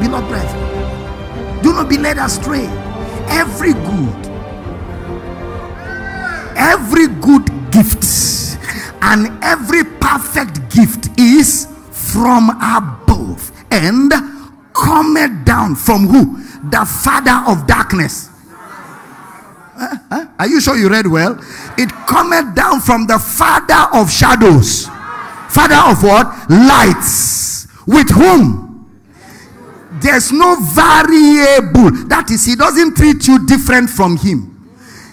therefore, brethren, do not be led astray. Every good, every good gift, and every perfect gift is from above and cometh down from who? The Father of darkness. Are you sure you read well? It cometh down from the Father of shadows. Father of what? Lights. With whom? There's no variable. That is, he doesn't treat you different from him.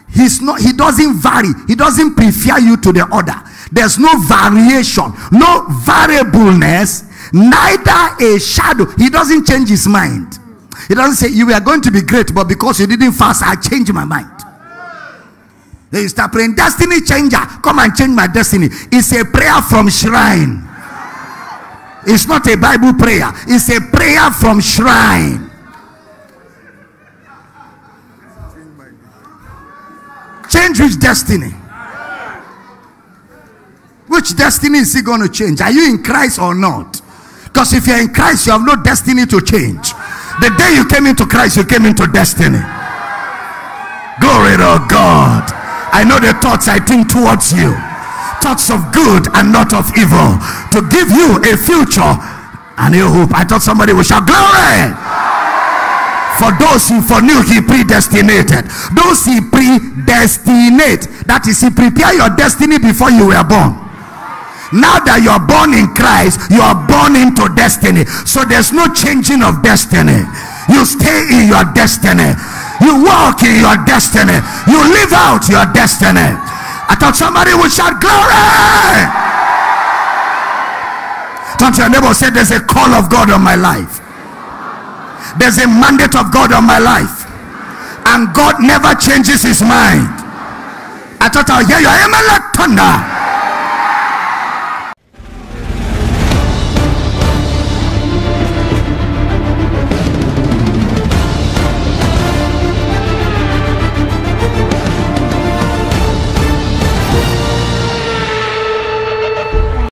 He's not, he doesn't vary, he doesn't prefer you to the other. There's no variation, no variableness, neither a shadow. He doesn't change his mind. He doesn't say, You are going to be great, but because you didn't fast, I changed my mind. Then you start praying, Destiny changer, come and change my destiny. It's a prayer from shrine. It's not a Bible prayer, it's a prayer from shrine. Change which destiny? Which destiny is he going to change? Are you in Christ or not? Because if you're in Christ, you have no destiny to change. The day you came into Christ, you came into destiny. Glory to God. I know the thoughts I think towards you thoughts of good and not of evil to give you a future and a hope. I thought somebody would shout glory! For those he foreknew he predestinated. Those he predestinate. That is he prepare your destiny before you were born. Now that you are born in christ you are born into destiny. So there's no changing of destiny. You stay in your destiny. You walk in your destiny. You live out your destiny i thought somebody would shout glory to your neighbor say there's a call of god on my life there's a mandate of God on my life, and God never changes his mind. I thought I'll hear your amen like thunder.